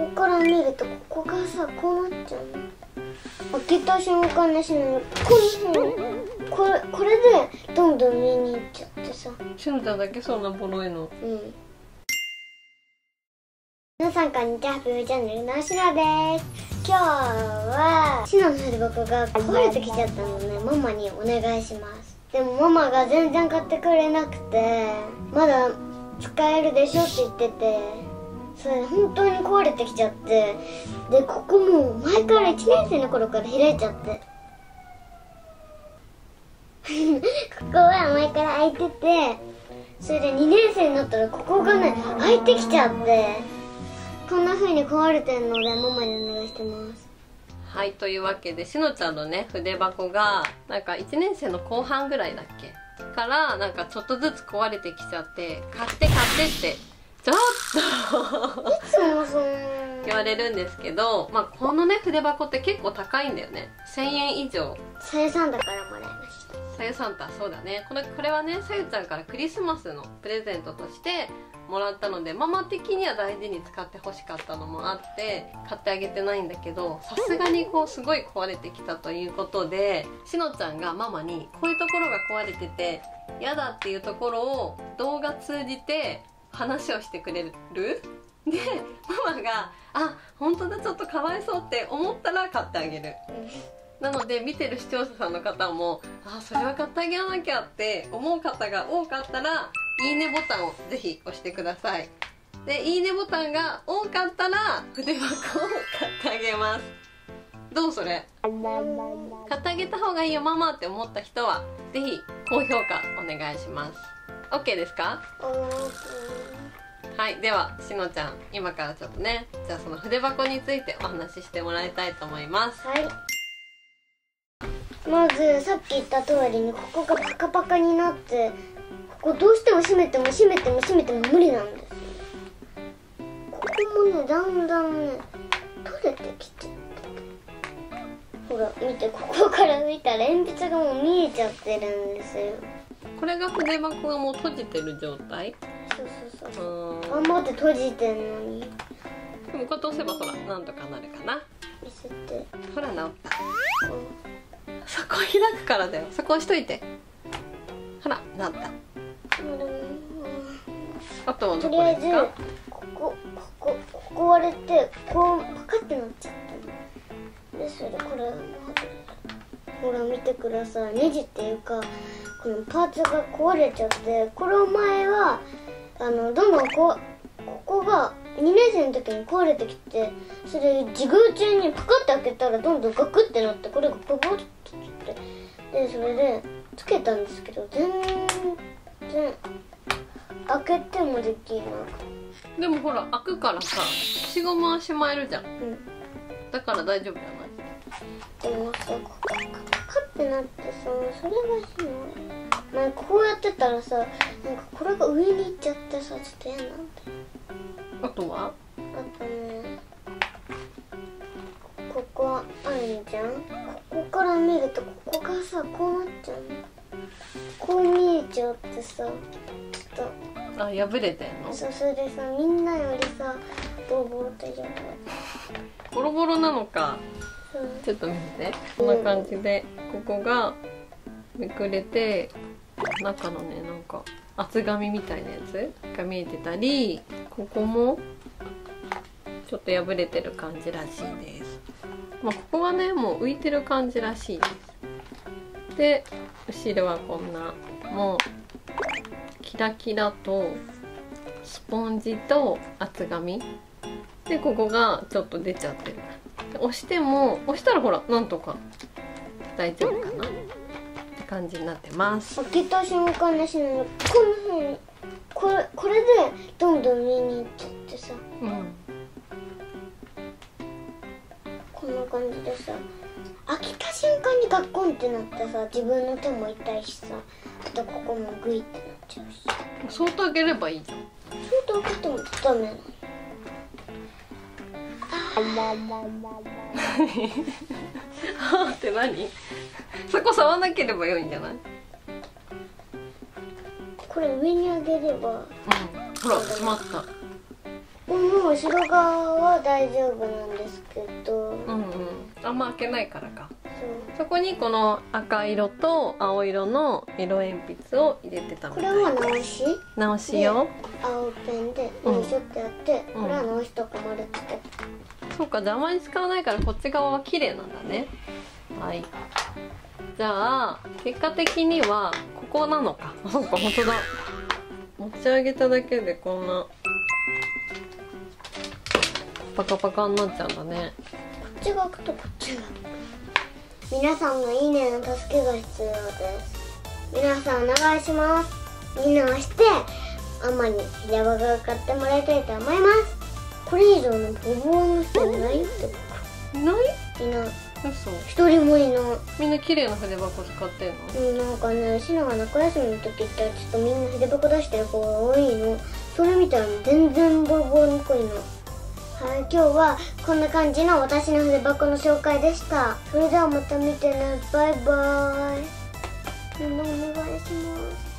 こから見るとここがさこうなっちゃう。の開けた瞬間ねしの。こんなふうにこれこれでどんどん上に行っちゃってさ。しのちゃんだけそんなボロいの。うん皆さんこんにちは。ハッピーチャンネルのしのです。今日はしのの筆箱が壊れてきちゃったので、ママにお願いします。でもママが全然買ってくれなくてまだ使えるでしょって言っててそれ本当に壊れてきちゃって。でここも前から1年生の頃から開いちゃって。ここは前から開いててそれで2年生になったらここがね開いてきちゃって。こんな風に壊れてるのでママにお願いしてます。はいというわけでしのちゃんのね筆箱がなんか1年生の後半ぐらいだっけからなんかちょっとずつ壊れてきちゃって買って買ってってちょっと。いつもそん言われるんですけど、まあ、このね筆箱って結構高いんだよね。1000円以上。さゆさんだからもらいました。さゆサンタそうだね。これこれはねさゆちゃんからクリスマスのプレゼントとしてもらったのでママ的には大事に使ってほしかったのもあって買ってあげてないんだけどさすがにこうすごい壊れてきたということでしのちゃんがママにこういうところが壊れてて嫌だっていうところを動画通じて話をしてくれる？でママが「あ本当だちょっとかわいそう」って思ったら買ってあげる。なので見てる視聴者さんの方もあそれは買ってあげなきゃって思う方が多かったらいいねボタンをぜひ押してください。でいいねボタンが多かったら筆箱を買ってあげます。どうそれ？買ってあげた方がいいよママって思った人はぜひ高評価お願いします。OK ですか？はいではしのちゃん今からちょっとねじゃあその筆箱についてお話ししてもらいたいと思います。はい。まずさっき言った通りにここがパカパカになってここどうしても閉めても閉めても閉めても無理なんですよ。ここもねだんだんね取れてきてほら見てここから見たら鉛筆がもう見えちゃってるんですよ。これが筆箱がもう閉じてる状態？そうそうそう頑張って閉じてんのに。でもこれ通せばほらなんとかなるかな。見せて。ほら治った。こそこ開くからだよ。そこ押しといて。ほら治った。あとはどとりあえずこですかここここここ割れてこうパカってなっちゃったの。でそれでこれほら見てください。ネジっていうかこのパーツが壊れちゃってこれを前はあのどんどんこうここが2年生の時に壊れてきてそれ授業中にパカって開けたらどんどんガクってなってこれがボボッてでそれでつけたんですけど全然開けてもできなくて。でもほら開くからさ消しゴムはしまえるじゃん。うん。だから大丈夫じゃない？でもさここカカってなってさそれがひどいなんかこうやってたらさなんかこれが上に行っちゃってさちょっと嫌なんだよ。あとは？あとねここあるじゃん？ここから見るとここがさこうなっちゃうの。こう見えちゃってさちょっあ破れてんの？とそうそれでさみんなよりさボーボーってじゃないボロボロなのか。そう。ちょっと見て。こんな感じでここがめくれて中のねなんか厚紙みたいなやつが見えてたりここもちょっと破れてる感じらしいです。まあここがねもう浮いてる感じらしいです。で後ろはこんなもうキラキラとスポンジと厚紙。でここがちょっと出ちゃってる。押しても押したらほらなんとか大丈夫かな。感じになってます。開けた瞬間ねしのこんな風にこれこれでどんどん上に行っちゃってさ。うんこんな感じでさ。開けた瞬間にガッコンってなってさ自分の手も痛いしさ。あとここもグイってなっちゃうし。そーっと開ければいいじゃん。ちょっと開けてもダメなの。はあって何？そこ触らなければよいんじゃない？これ上に上げれば。うん。ほら閉まった。この後ろ側は大丈夫なんですけど、うんうん。あんま開けないからか。そこにこの赤色と青色の色鉛筆を入れてたみこたい。れは直し？直しよ。青ペンでうん。よいしょってやって、うん。これは直しとか丸つけて。そうかじゃああまり使わないからこっち側は綺麗なんだね。はいじゃあ結果的にはここなのか。あそっか本当だ。持ち上げただけでこんな。パカパカになっちゃうんだね。こっちが開くとこっちが。皆さんのいいねの助けが必要です。皆さんお願いします。みんな押してアマに平場が買ってもらいたいと思います。これ以上のボボの人いないってこいない？といない嘘一人もいない。みんな綺麗な筆箱使ってんの？うんなんかねシナが夏休みの時ってちょっとみんな筆箱出してる子が多いの。それ見たら全然ボロボロにくいの。はい、今日はこんな感じの私の筆箱の紹介でした。それではまた見てね。バイバイ。お願いします。